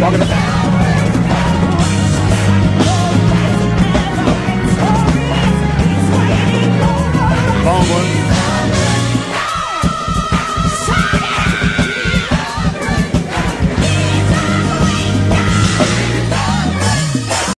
Walk back. Long one.